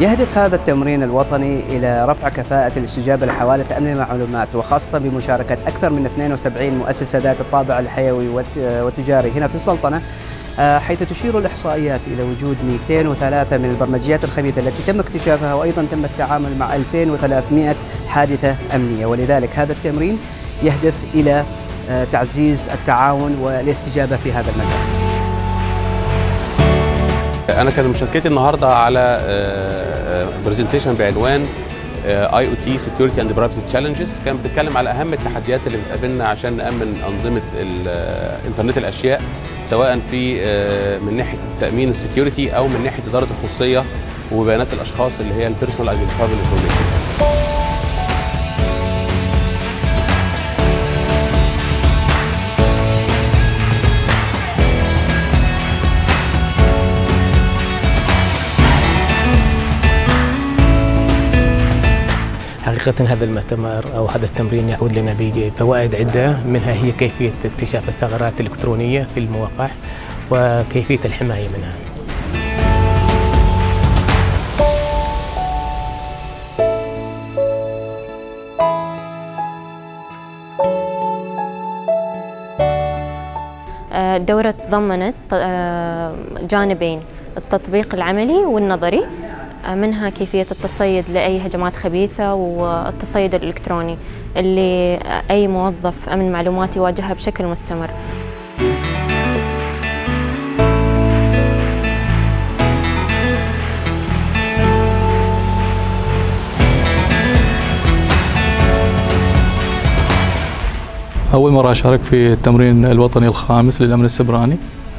يهدف هذا التمرين الوطني إلى رفع كفاءة الاستجابة لحوالة أمن المعلومات وخاصة بمشاركة أكثر من 72 مؤسسة ذات الطابع الحيوي والتجاري. هنا في السلطنة حيث تشير الإحصائيات إلى وجود 203 من البرمجيات الخبيثة التي تم اكتشافها وأيضا تم التعامل مع 2300 حادثة أمنية. ولذلك هذا التمرين يهدف إلى تعزيز التعاون والاستجابة في هذا المجال. أنا كانت مشاركتي النهارده على presentation بعنوان IoT security and privacy challenges كان بتتكلم على أهم التحديات اللي بتقابلنا عشان نأمن أنظمة إنترنت الأشياء سواء في من ناحية التامين ال security أو من ناحية إدارة الخصوصية وبيانات الأشخاص اللي هي ال personal identifiable information حقيقة هذا المؤتمر أو هذا التمرين يعود لنا بفوائد عدة منها هي كيفية اكتشاف الثغرات الإلكترونية في المواقع وكيفية الحماية منها. الدورة تضمنت جانبين التطبيق العملي والنظري. منها كيفية التصيد لأي هجمات خبيثة والتصيد الإلكتروني اللي أي موظف أمن معلومات يواجهها بشكل مستمر. أول مرة أشارك في التمرين الوطني الخامس للأمن السبراني.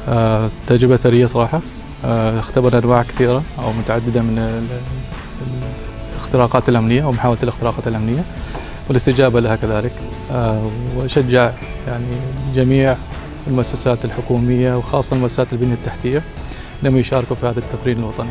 أه تجربة ثرية صراحة. أه اختبرنا أنواع كثيرة أو متعددة من الاختراقات الأمنية أو محاولة الاختراقات الأمنية والاستجابة لها كذلك. أه وأشجع يعني جميع المؤسسات الحكومية وخاصة المؤسسات البنية التحتية أنهم يشاركوا في هذا التمرين الوطني.